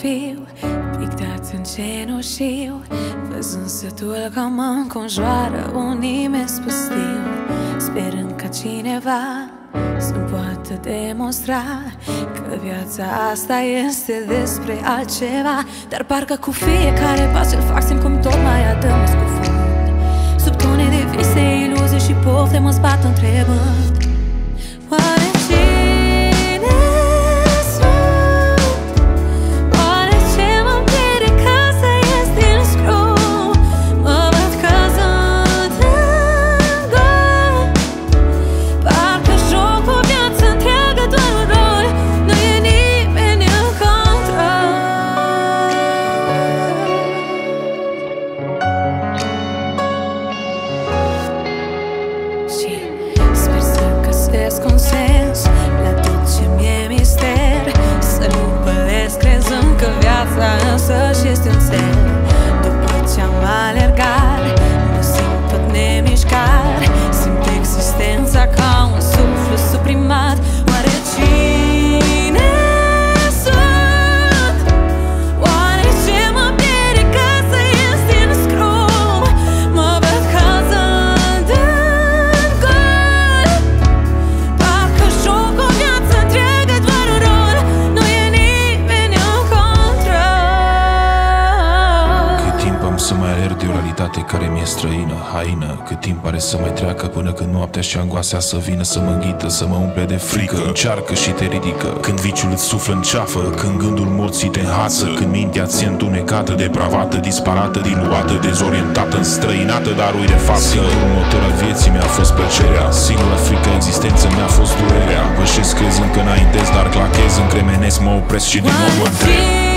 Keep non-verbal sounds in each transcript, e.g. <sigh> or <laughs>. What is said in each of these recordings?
să fiu Pictat în cenușiu Văzând sătul că mă înconjoară un imens pustiu Sperând ca cineva să-mi poată demonstra Că viața asta este despre altceva. Dar parcă cu fiecare pas îl fac simt cum tot mai adânc cu fund Sub tone de vise, iluze și pofte mă zbat întrebând și angoasea să vină să mă înghită Să mă umple de frică. Încearcă și te ridică. Când viciul îți suflă în ceafă Când gândul morții te înhață Când mintea ți întunecată Depravată, disparată, diluată Dezorientată, înstrăinată Dar uite față Singurul motor al vieții mi-a fost plăcerea. Singura frică existență mi-a fost durerea. Pășesc crezând că înaintez Dar clachez, încremenesc, mă opresc și din nou mă întreb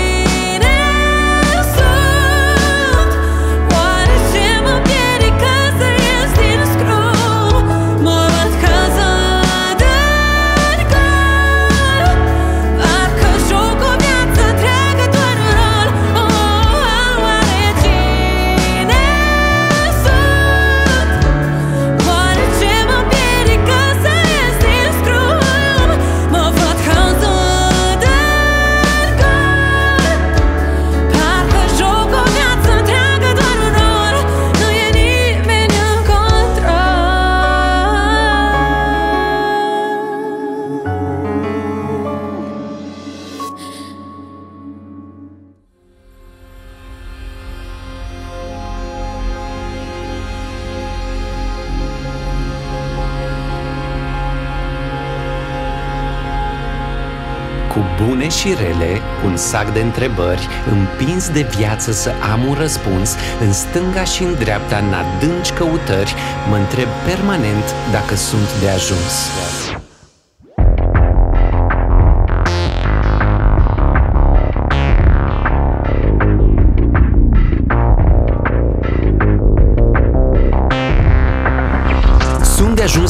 un sac de întrebări, împins de viață să am un răspuns, în stânga și în dreapta, în adânci căutări, mă întreb permanent dacă sunt de ajuns.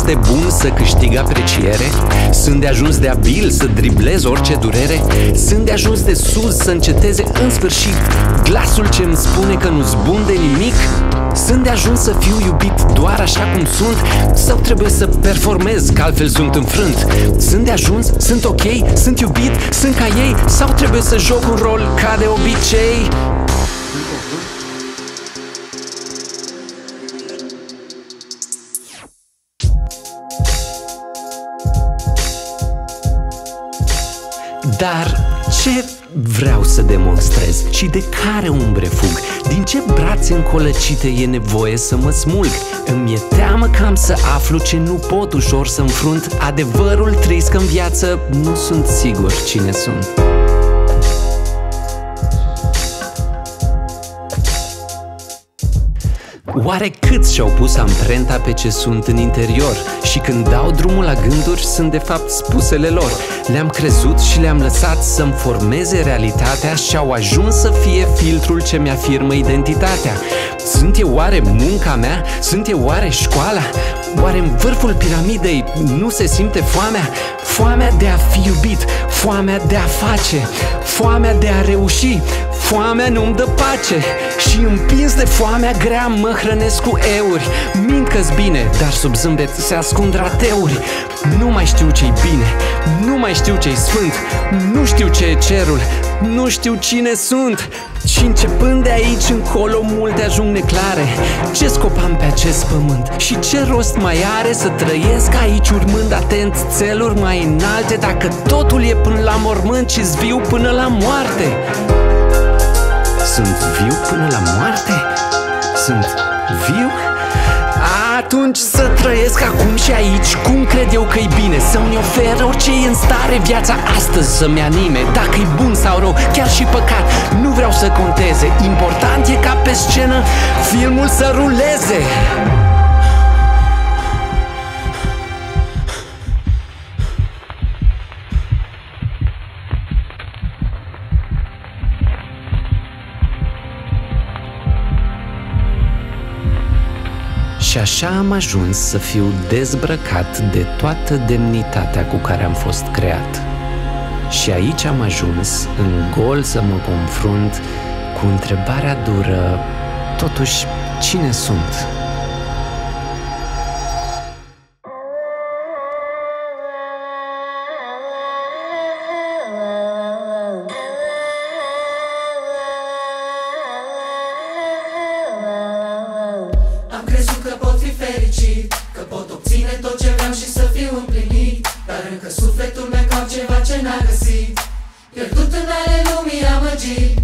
De bun să câștig apreciere Sunt de ajuns de abil să driblez orice durere Sunt de ajuns de sus să înceteze în sfârșit Glasul ce îmi spune că nu-s bun de nimic sunt de ajuns să fiu iubit doar așa cum sunt Sau trebuie să performez că altfel sunt înfrânt Sunt de ajuns? Sunt ok? Sunt iubit? Sunt ca ei? Sau trebuie să joc un rol ca de obicei? Ce vreau să demonstrez și de care umbre fug? Din ce brațe încolăcite e nevoie să mă smulg? Îmi e teamă cam să aflu ce nu pot ușor să înfrunt Adevărul trist că în viață nu sunt sigur cine sunt Oare câți și-au pus amprenta pe ce sunt în interior Și când dau drumul la gânduri sunt de fapt spusele lor Le-am crezut și le-am lăsat să-mi formeze realitatea Și au ajuns să fie filtrul ce mi-afirmă identitatea Sunt eu oare munca mea? Sunt eu oare școala? Oare în vârful piramidei nu se simte foamea? Foamea de a fi iubit, foamea de a face, foamea de a reuși, Foamea nu-mi dă pace Și împins de foamea grea mă hrănesc cu euri. Mint că bine, dar sub zâmbet se ascund rateuri. Nu mai știu ce-i bine, nu mai știu ce-i sfânt Nu știu ce e cerul, nu știu cine sunt. Și începând de aici încolo multe ajung neclare. Ce scop am pe acest pământ și ce rost mai are să trăiesc aici urmând atent țeluri mai înalte Dacă totul e până la mormânt și viu până la moarte Sunt viu până la moarte? Sunt viu? Atunci să trăiesc acum și aici. Cum cred eu că-i bine? Să-mi ofer orice e în stare Viața astăzi să-mi anime. Dacă-i bun sau rău, chiar și păcat Nu vreau să conteze. Important e ca pe scenă Filmul să ruleze așa am ajuns să fiu dezbrăcat de toată demnitatea cu care am fost creat. Și aici am ajuns, în gol, să mă confrunt cu întrebarea dură, totuși, cine sunt? Că tot în ale lumii am agit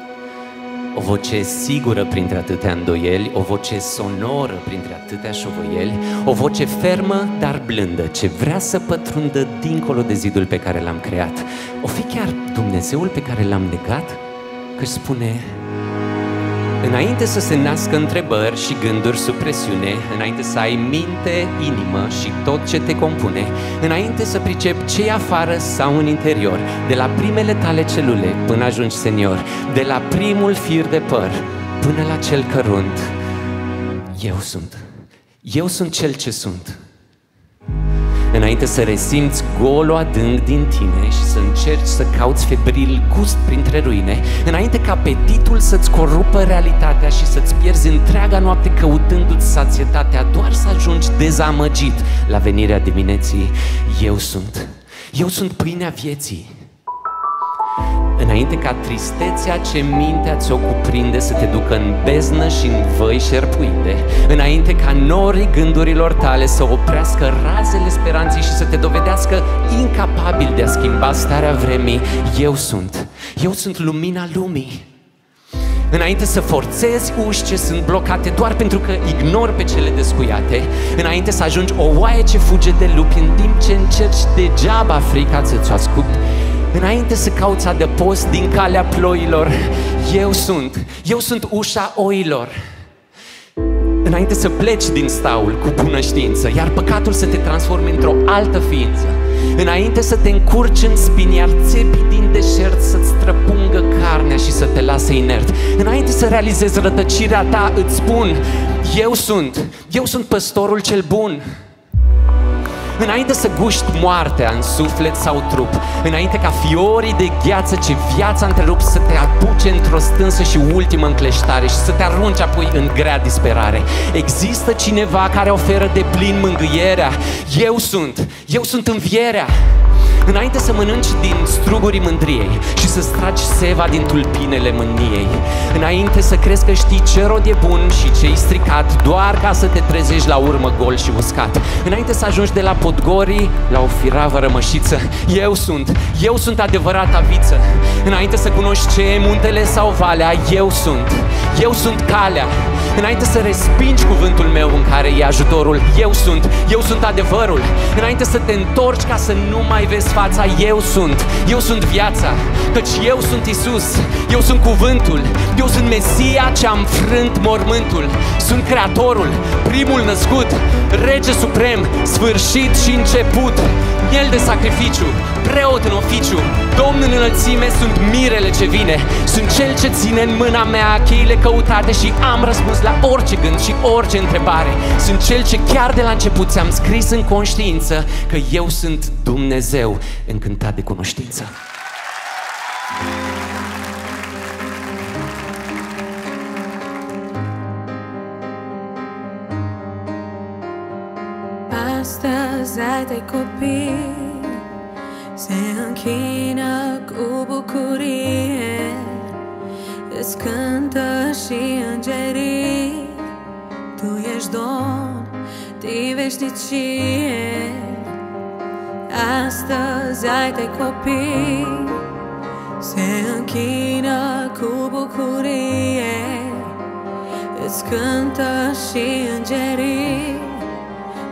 O voce sigură printre atâtea îndoieli, o voce sonoră printre atâtea șovăieli, o voce fermă, dar blândă, ce vrea să pătrundă dincolo de zidul pe care l-am creat. O fi chiar Dumnezeul pe care l-am negat? Că spune, Înainte să se nască întrebări și gânduri sub presiune, înainte să ai minte, inimă și tot ce te compune, înainte să pricep ce e afară sau în interior, de la primele tale celule până ajungi senior, de la primul fir de păr până la cel cărunt, eu sunt. Eu sunt cel ce sunt. Înainte să resimți golul adânc din tine și să încerci să cauți febril gust printre ruine, înainte ca apetitul să-ți corupă realitatea și să-ți pierzi întreaga noapte căutându-ți sațietatea, doar să ajungi dezamăgit la venirea dimineții, eu sunt. Eu sunt pâinea vieții. Înainte ca tristețea ce mintea ți-o cuprinde Să te ducă în beznă și în văi șerpuinde Înainte ca norii gândurilor tale să oprească razele speranței Și să te dovedească incapabil de a schimba starea vremii Eu sunt, Eu sunt lumina lumii. Înainte să forțezi uși ce sunt blocate doar pentru că ignori pe cele descuiate, înainte să ajungi o oaie ce fuge de lupi în timp ce încerci degeaba frica să-ți ascupt, înainte să cauți adăpost din calea ploilor, eu sunt, eu sunt ușa oilor. Înainte să pleci din staul cu bună știință, iar păcatul să te transforme într-o altă ființă, Înainte să te încurci în spini, iar țepii din deșert să-ți străpungă carnea și să te lase inert. Înainte să realizezi rătăcirea ta, îți spun, eu sunt, eu sunt păstorul cel bun. Înainte să guști moartea în suflet sau trup Înainte ca fiorii de gheață ce viața întrerup Să te apuce într-o stânsă și ultimă încleștare Și să te arunci apoi în grea disperare. Există cineva care oferă de plin mângâierea? Eu sunt, eu sunt învierea Înainte să mănânci din strugurii mândriei și să stragi seva din tulpinele mâniei Înainte să crezi că știi ce rod e bun și ce-i stricat Doar ca să te trezești la urmă gol și uscat. Înainte să ajungi de la podgorii la o firavă rămășiță Eu sunt, eu sunt adevărata viță. Înainte să cunoști ce e muntele sau valea Eu sunt, eu sunt calea Înainte să respingi cuvântul meu în care e ajutorul Eu sunt, eu sunt adevărul. Înainte să te întorci ca să nu mai vezi fața Eu sunt, eu sunt viața Căci eu sunt Isus, eu sunt cuvântul. Eu sunt Mesia ce am frânt mormântul. Sunt Creatorul, primul născut Rege suprem, sfârșit și început. Miel de sacrificiu, preot în oficiu. Domn în înălțime, sunt mirele ce vine. Sunt cel ce ține în mâna mea cheile căutate Și am răspuns la orice gând și orice întrebare. Sunt cel ce chiar de la început ți-am scris în conștiință Că eu sunt Dumnezeu încântat de cunoștință. Astăzi ai tăi copii Se închină cu bucurie Îți cântă și îngerii. Tu ești Domn din veșnicie Astăzi ai tăi copii. Se închină cu bucurie Îți cântă și îngerii.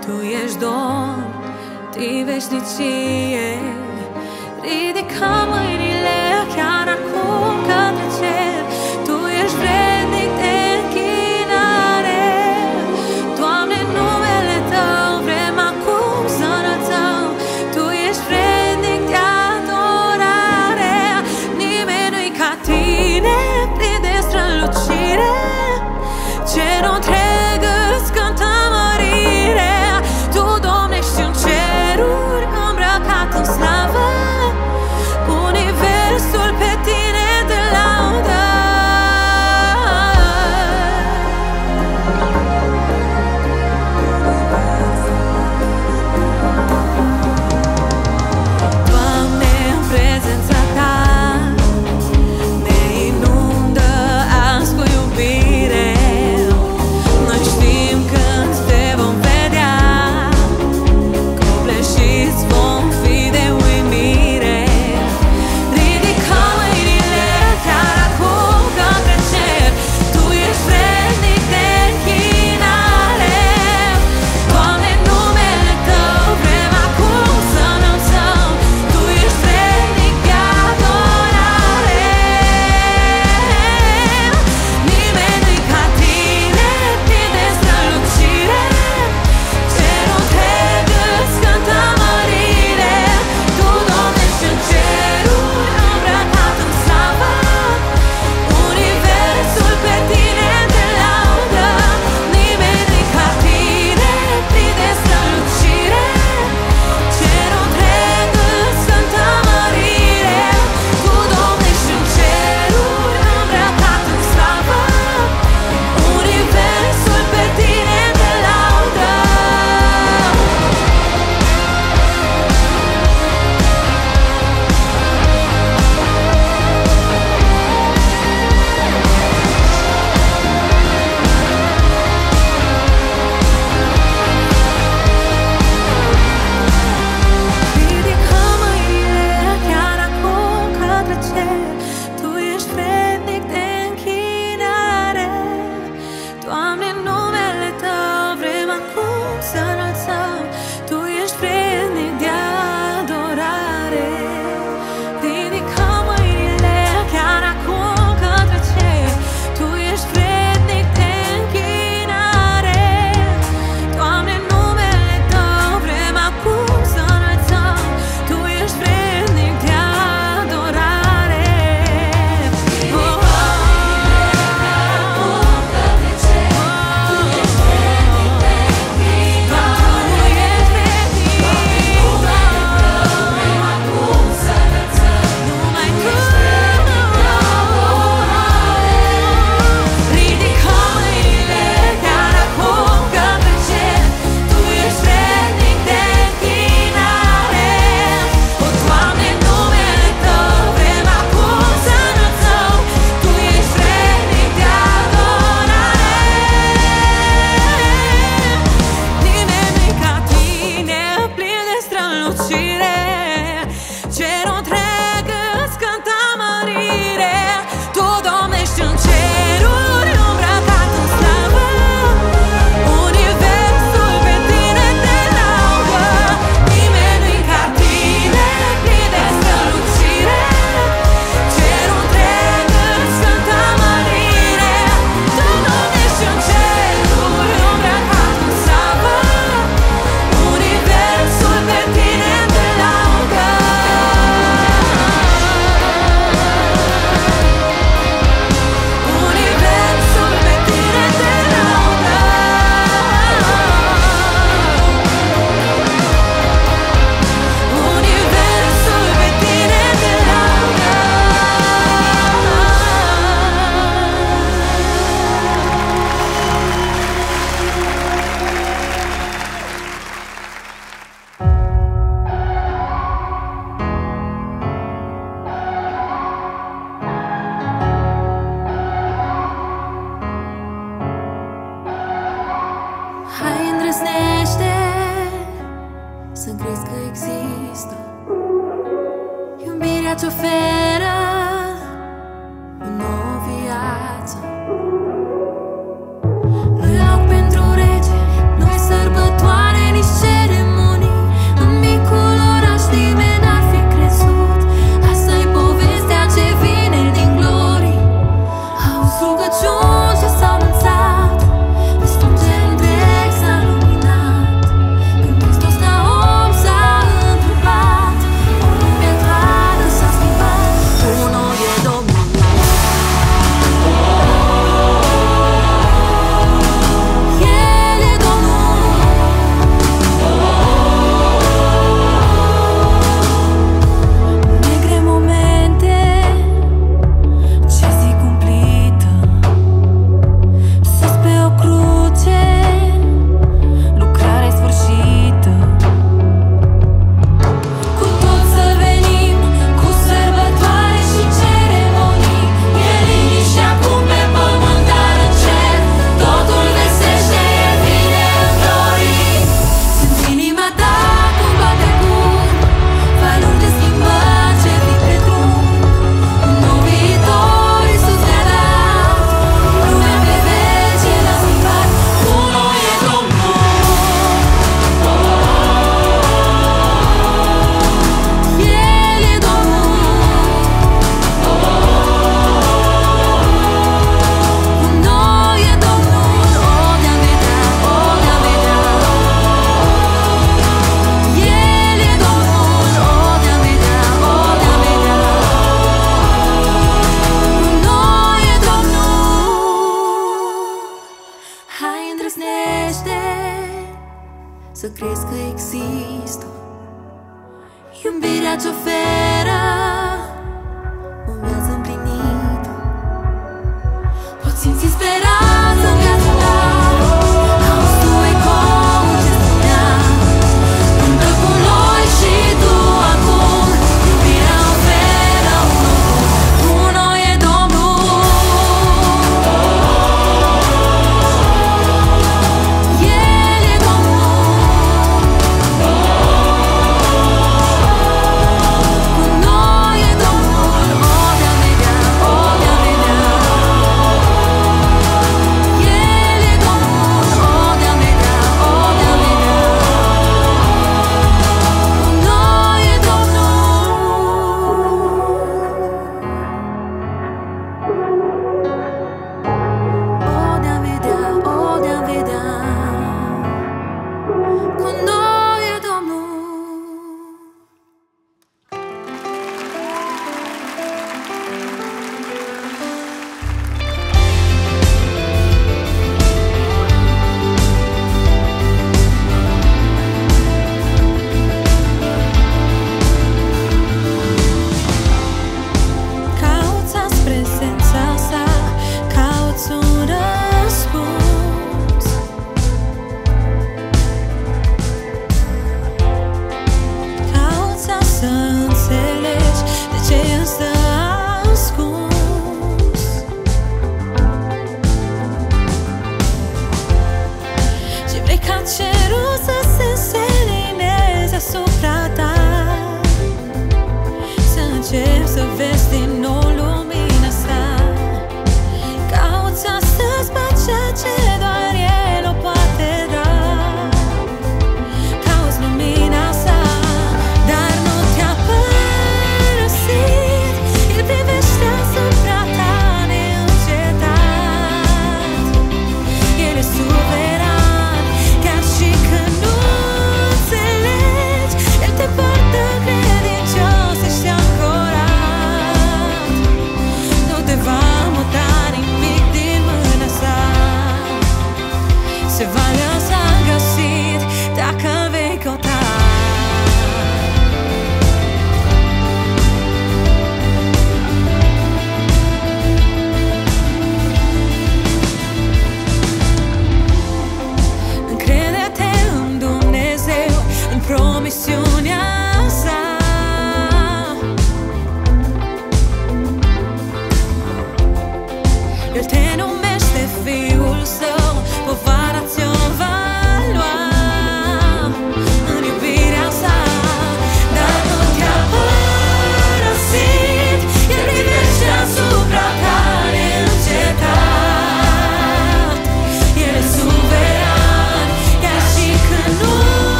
Tu ești Domn din veșnicie Ridică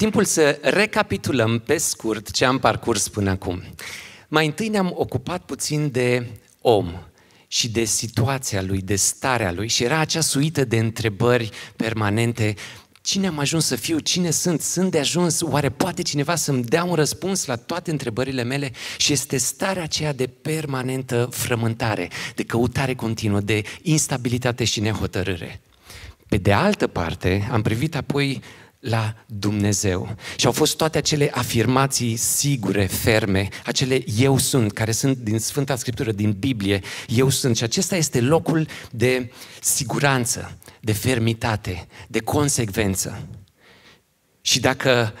timpul să recapitulăm pe scurt ce am parcurs până acum. Mai întâi ne-am ocupat puțin de om și de situația lui, de starea lui și era acea suită de întrebări permanente Cine am ajuns să fiu? Cine sunt? Sunt de ajuns? Oare poate cineva să-mi dea un răspuns la toate întrebările mele? Și este starea aceea de permanentă frământare, de căutare continuă, de instabilitate și nehotărâre. Pe de altă parte, am privit apoi la Dumnezeu. Și au fost toate acele afirmații sigure, ferme, acele eu sunt, care sunt din Sfânta Scriptură, din Biblie, eu sunt. Și acesta este locul de siguranță, de fermitate, de consecvență. Și dacă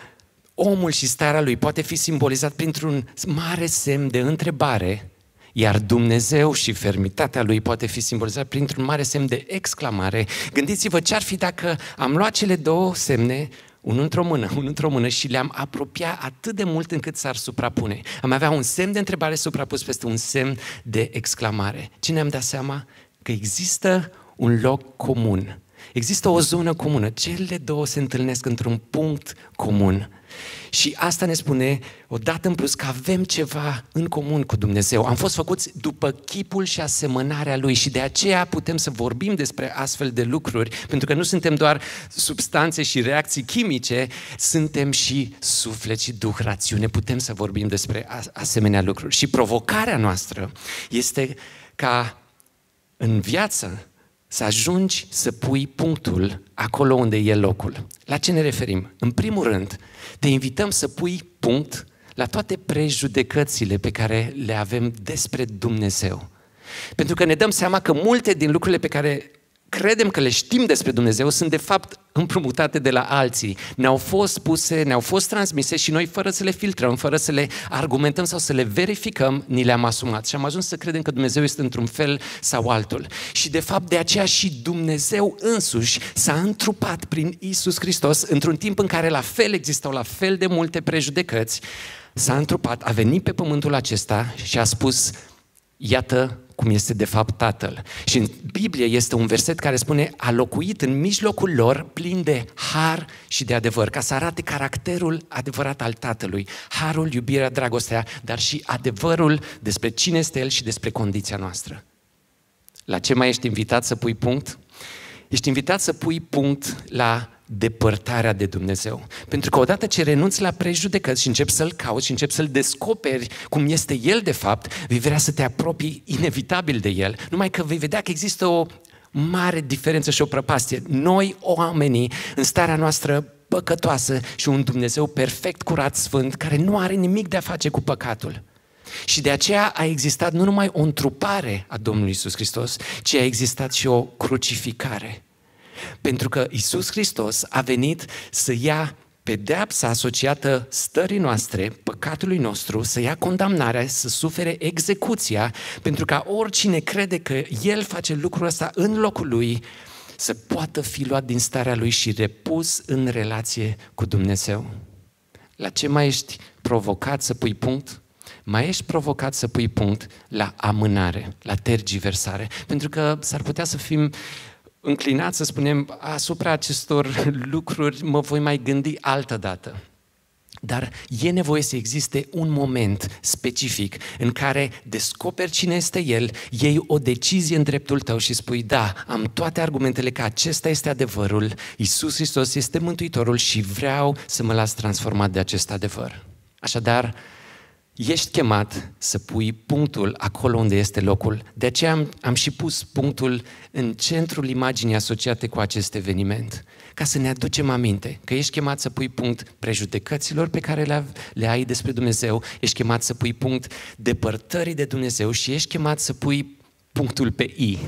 omul și starea lui poate fi simbolizat printr-un mare semn de întrebare, iar Dumnezeu și fermitatea lui poate fi simbolizat printr-un mare semn de exclamare. Gândiți-vă ce ar fi dacă am luat cele două semne, unul într-o mână, unul într-o mână și le-am apropia atât de mult încât s-ar suprapune. Am avea un semn de întrebare suprapus peste un semn de exclamare. Ce ne-am dat seama? Că există un loc comun. Există o zonă comună. Cele două se întâlnesc într-un punct comun. Și asta ne spune, odată în plus, că avem ceva în comun cu Dumnezeu. Am fost făcuți după chipul și asemănarea Lui și de aceea putem să vorbim despre astfel de lucruri, pentru că nu suntem doar substanțe și reacții chimice, suntem și suflet și duh, rațiune. Putem să vorbim despre asemenea lucruri. Și provocarea noastră este ca în viață să ajungi să pui punctul acolo unde e locul. La ce ne referim? În primul rând, te invităm să pui punct la toate prejudecățile pe care le avem despre Dumnezeu. Pentru că ne dăm seama că multe din lucrurile pe care credem că le știm despre Dumnezeu sunt de fapt împrumutate de la alții. Ne-au fost puse, ne-au fost transmise și noi fără să le filtrăm, fără să le argumentăm sau să le verificăm, ni le-am asumat. Și am ajuns să credem că Dumnezeu este într-un fel sau altul. Și de fapt de aceea și Dumnezeu însuși s-a întrupat prin Isus Hristos într-un timp în care la fel existau la fel de multe prejudecăți, s-a întrupat, a venit pe pământul acesta și a spus, iată cum este de fapt Tatăl. Și în Biblie este un verset care spune a locuit în mijlocul lor plin de har și de adevăr, ca să arate caracterul adevărat al Tatălui, harul, iubirea, dragostea, dar și adevărul despre cine este El și despre condiția noastră. La ce mai ești invitat să pui punct? Ești invitat să pui punct la depărtarea de Dumnezeu. Pentru că odată ce renunți la prejudecăți și începi să-L cauți și începi să-L descoperi cum este El de fapt, vei vrea să te apropii inevitabil de El. Numai că vei vedea că există o mare diferență și o prăpastie. Noi, oamenii, în starea noastră păcătoasă și un Dumnezeu perfect, curat, sfânt, care nu are nimic de a face cu păcatul. Și de aceea a existat nu numai o întrupare a Domnului Isus Hristos, ci a existat și o crucificare. Pentru că Isus Hristos a venit să ia pedeapsa asociată stării noastre, păcatului nostru, să ia condamnarea, să sufere execuția, pentru ca oricine crede că El face lucrul ăsta în locul Lui, să poată fi luat din starea Lui și repus în relație cu Dumnezeu. La ce mai ești provocat să pui punct? Mai ești provocat să pui punct la amânare, la tergiversare, pentru că s-ar putea să fim înclinat să spunem asupra acestor <laughs> lucruri mă voi mai gândi altă dată. Dar e nevoie să existe un moment specific în care descoperi cine este El, iei o decizie în dreptul tău și spui, da, am toate argumentele că acesta este adevărul, Isus Hristos este Mântuitorul și vreau să mă las transformat de acest adevăr. Așadar, ești chemat să pui punctul acolo unde este locul. De aceea am, am și pus punctul în centrul imaginii asociate cu acest eveniment, ca să ne aducem aminte că ești chemat să pui punct prejudecăților pe care le, le ai despre Dumnezeu, ești chemat să pui punct depărtării de Dumnezeu și ești chemat să pui punctul pe I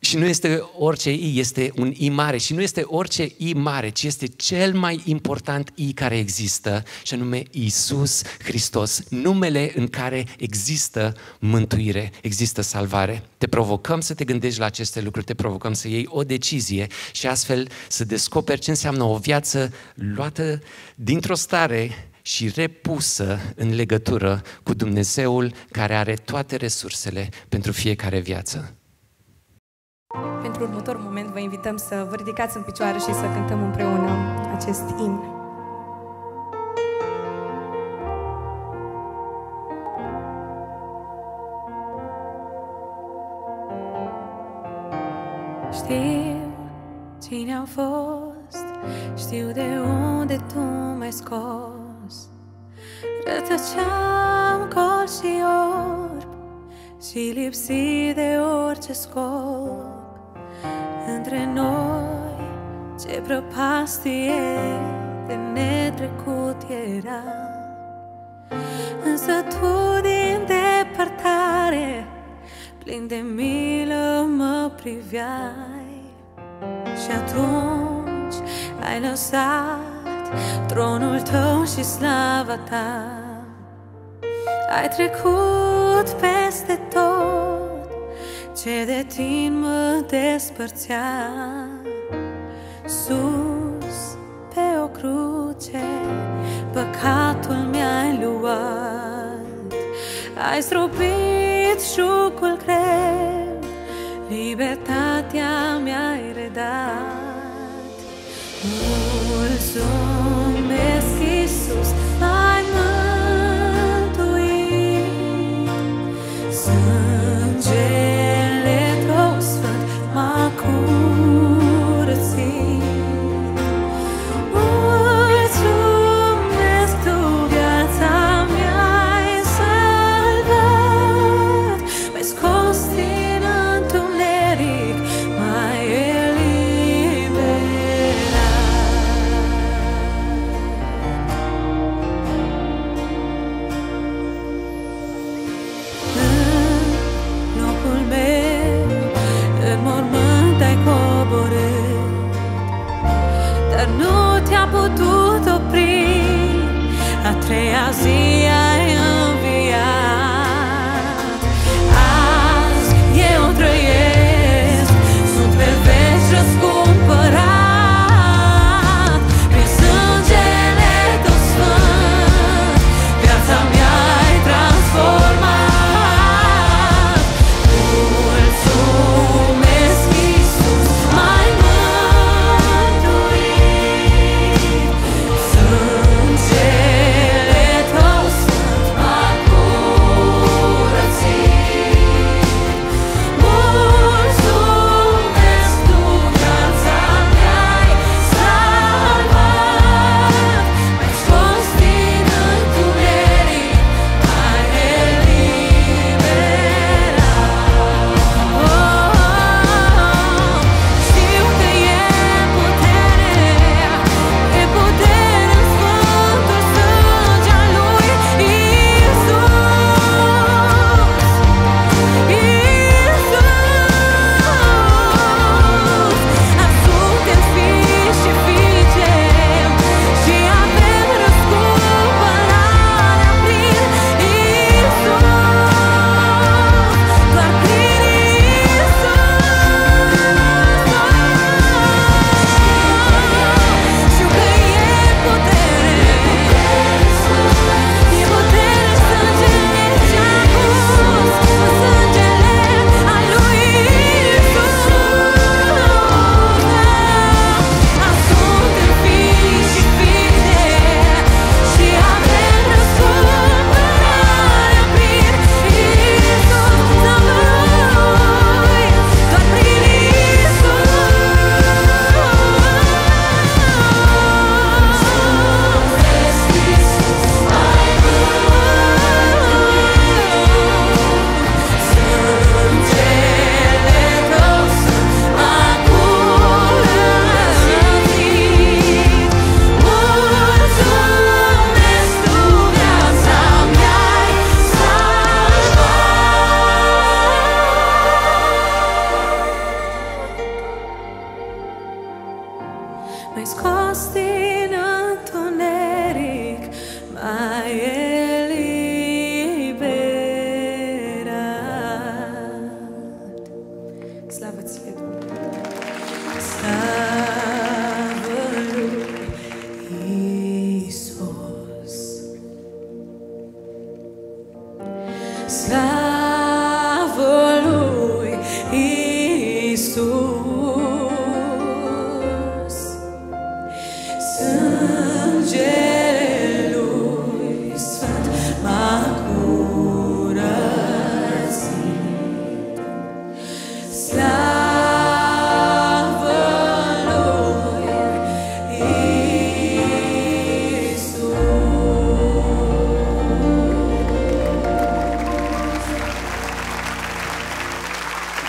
și nu este orice I, este un I mare. Și nu este orice I mare, ci este cel mai important I care există, și anume Isus Hristos, numele în care există mântuire, există salvare. Te provocăm să te gândești la aceste lucruri, te provocăm să iei o decizie și astfel să descoperi ce înseamnă o viață luată dintr-o stare și repusă în legătură cu Dumnezeul care are toate resursele pentru fiecare viață pentru următorul moment vă invităm să vă ridicați în picioare și să cântăm împreună acest imn. Știu cine am fost Știu de unde tu m-ai scos Rătăceam colț și orb Și lipsi de orice scop între noi. Ce prăpastie de netrecut era. Însă tu din depărtare Plin de milă mă priveai. Și atunci ai lăsat Tronul tău și slava ta. Ai trecut peste tot Ce de tine mă despărțea. Sus pe o cruce Păcatul mi-ai luat. Ai stropit șucul greu Libertatea mi-ai redat. Mulțumesc,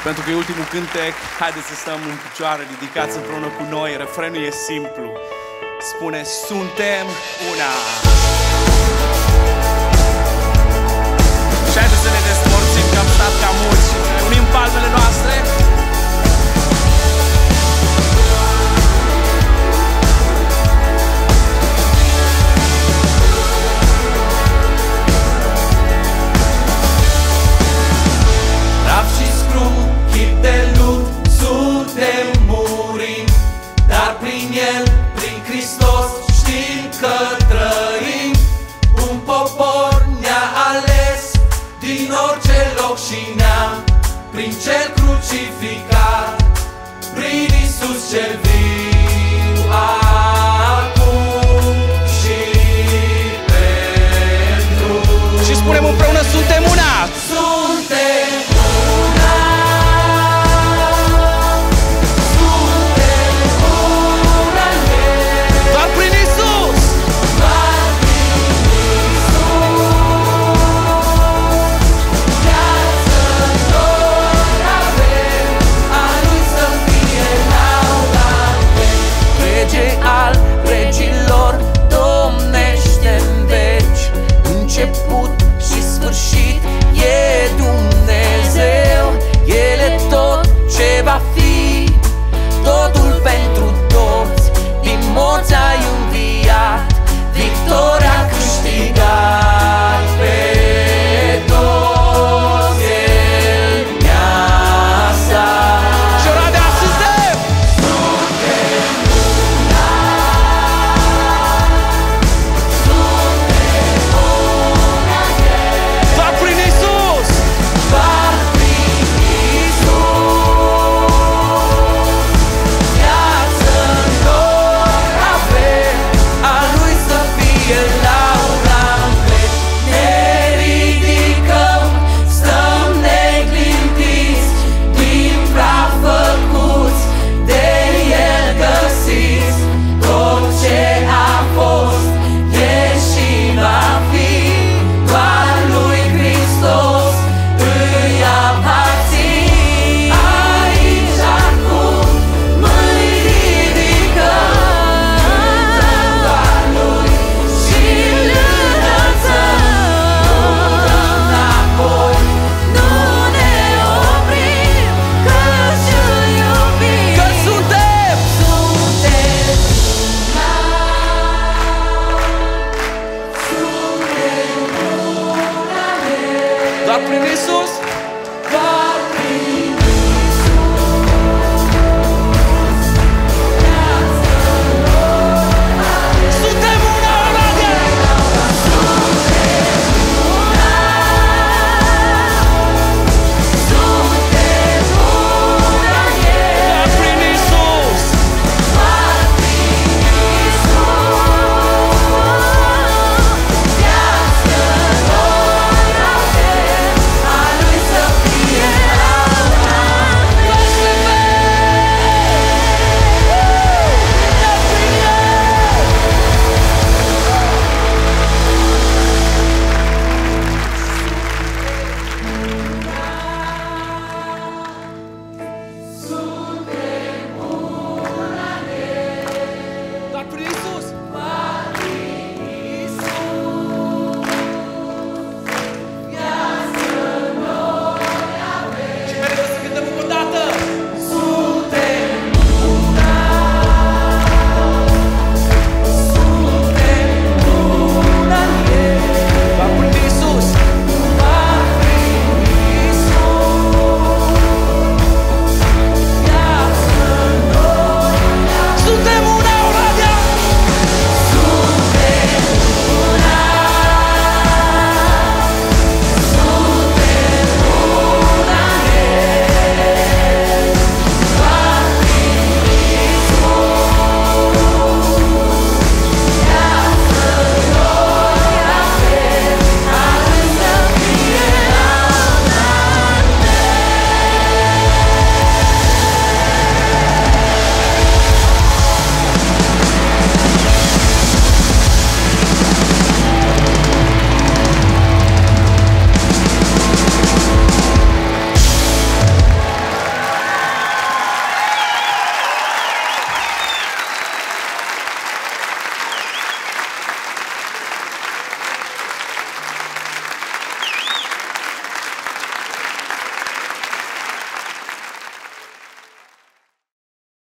Pentru că e ultimul cântec, haideți să stăm în picioare, ridicați împreună cu noi, refrenul e simplu. Spune, suntem una! Și haideți să ne despărțim că am stat ca mulți, unim palmele noastre servir.